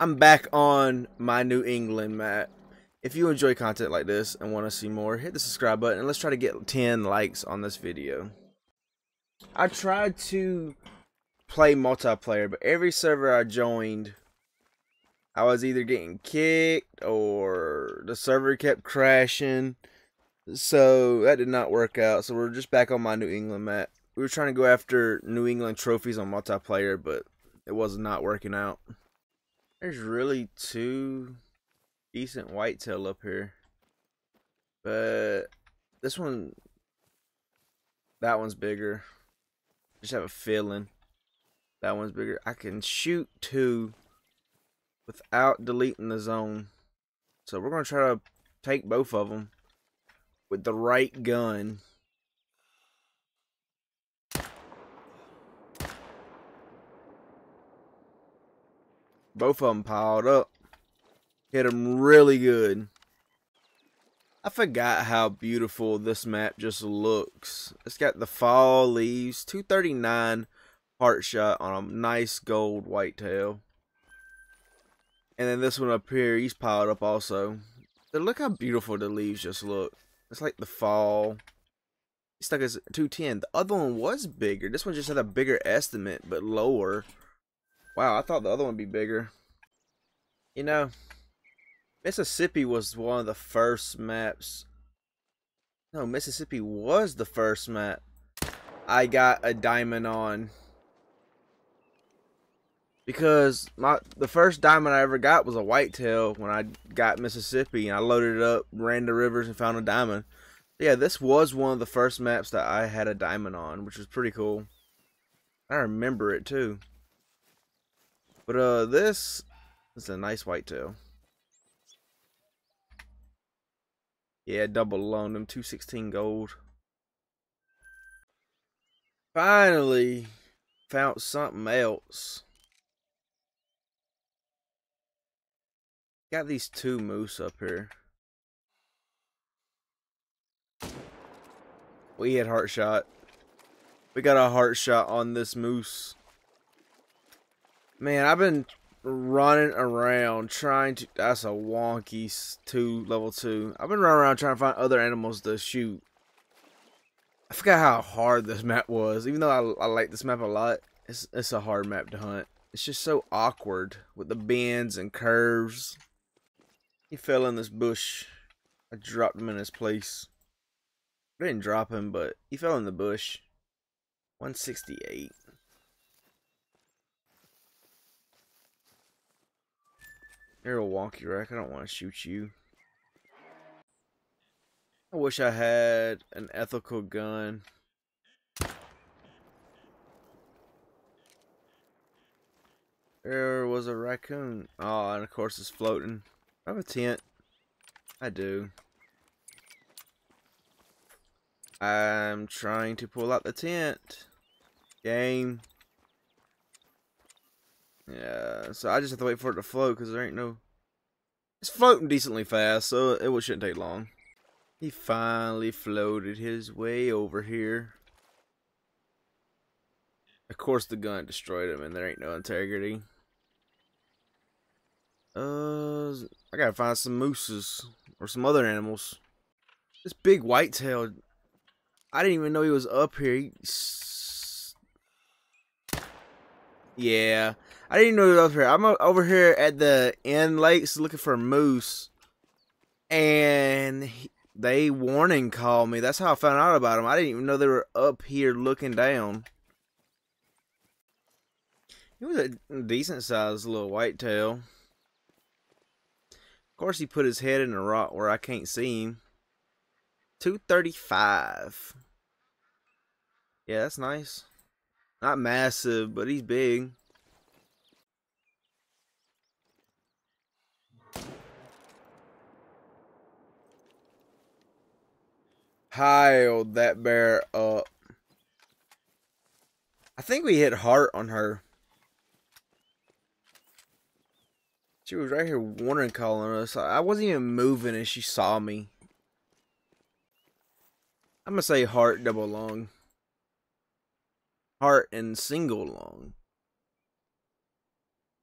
I'm back on my New England map. If you enjoy content like this and want to see more, hit the subscribe button and let's try to get 10 likes on this video. I tried to play multiplayer, but every server I joined, I was either getting kicked or the server kept crashing. So that did not work out. So we're just back on my New England map. We were trying to go after New England trophies on multiplayer, but it was not working out. There's really two decent whitetail up here. But this one, that one's bigger. Just have a feeling that one's bigger. I can shoot two without deleting the zone. So we're going to try to take both of them with the right gun. Both of them piled up. Hit them really good. I forgot how beautiful this map just looks. It's got the fall leaves, 239 heart shot on a nice gold whitetail. And then this one up here, he's piled up also. But look how beautiful the leaves just look. It's like the fall. He stuck as 210. The other one was bigger. This one just had a bigger estimate, but lower. Wow, I thought the other one would be bigger. You know, Mississippi was one of the first maps. No, Mississippi was the first map I got a diamond on. Because my the first diamond I ever got was a whitetail when I got Mississippi and I loaded it up, ran the rivers and found a diamond. Yeah, this was one of the first maps that I had a diamond on, which was pretty cool. I remember it too. But uh this is a nice white whitetail. Yeah, double loan them 216 gold. Finally found something else. Got these two moose up here. We had heart shot. We got a heart shot on this moose. Man, I've been running around trying to that's a wonky two level two. I've been running around trying to find other animals to shoot. I forgot how hard this map was even though i, I like this map a lot it's, it's a hard map to hunt. It's just so awkward with the bends and curves. He fell in this bush. I dropped him in his place. I didn't drop him but he fell in the bush. 168 You're a wonky wreck. I don't want to shoot you. I wish I had an ethical gun. There was a raccoon. Oh, and of course it's floating. I have a tent. I do. I'm trying to pull out the tent. Game. Yeah, so I just have to wait for it to float because there ain't no... It's floating decently fast, so it shouldn't take long. He finally floated his way over here. Of course the gun destroyed him and there ain't no integrity. Uh, I gotta find some mooses or some other animals. This big whitetail, I didn't even know he was up here. He... Yeah, I didn't know he was over here. I'm over here at the end lakes looking for moose, and he, they warning called me. That's how I found out about them. I didn't even know they were up here looking down. He was a decent sized little whitetail. Of course, he put his head in a rock where I can't see him. 235. Yeah, that's nice. Not massive, but he's big. Piled that bear up. I think we hit heart on her. She was right here warning calling us. I wasn't even moving and she saw me. I'm gonna say heart double lung. Heart and single lung.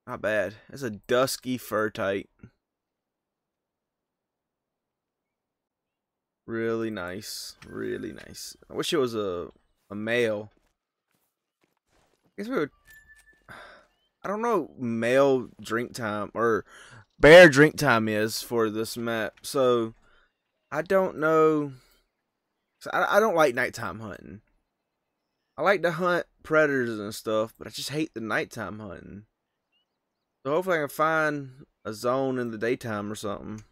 Not bad. That's a dusky fur type. Really nice. Really nice. I wish it was a a male. I guess we would I don't know male drink time or bear drink time is for this map. So I don't know. I, I don't like nighttime hunting. I like to hunt predators and stuff, but I just hate the nighttime hunting. So hopefully I can find a zone in the daytime or something.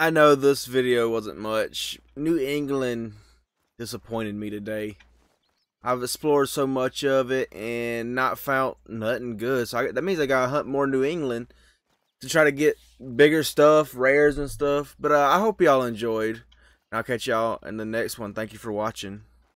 I know this video wasn't much. New England disappointed me today. I've explored so much of it and not found nothing good. So I, that means I gotta hunt more New England to try to get bigger stuff, rares and stuff. But uh, I hope y'all enjoyed. I'll catch y'all in the next one. Thank you for watching.